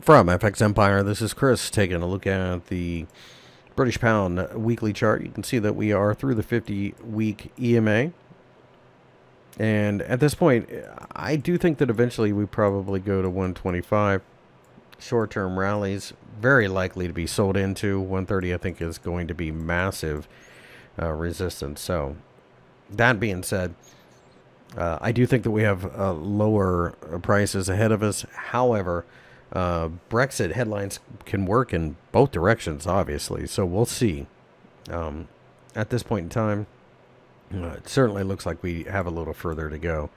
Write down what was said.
From FX Empire, this is Chris taking a look at the British Pound weekly chart. You can see that we are through the 50 week EMA. And at this point, I do think that eventually we probably go to 125. Short term rallies, very likely to be sold into. 130, I think, is going to be massive uh, resistance. So, that being said, uh, I do think that we have uh, lower prices ahead of us. However, uh, Brexit headlines can work in both directions, obviously. So we'll see. Um, at this point in time, uh, it certainly looks like we have a little further to go.